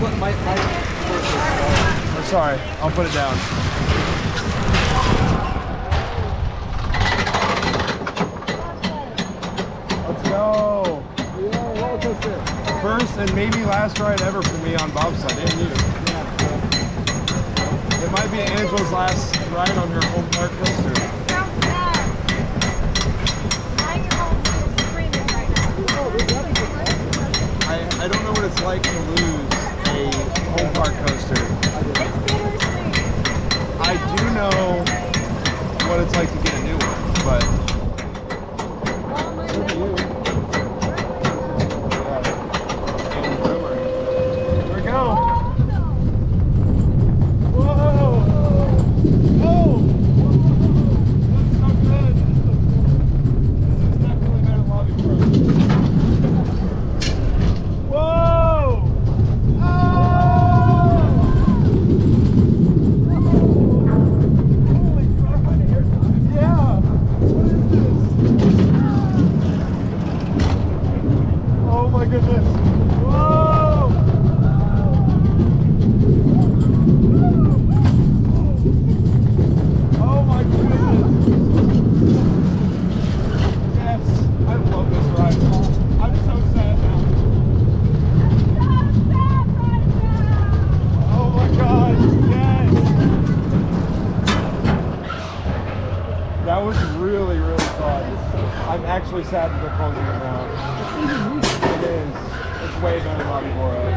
my, my Oh, sorry, I'll put it down. Let's go. First and maybe last ride ever for me on bobsled, and you. It might be Angela's last ride on her home park coaster. I don't know what it's like to lose a home park coaster. I do know what it's like to get a new one, but yes! That was really, really fun. I'm actually sad that they're closing it now. Way better than La Vibora.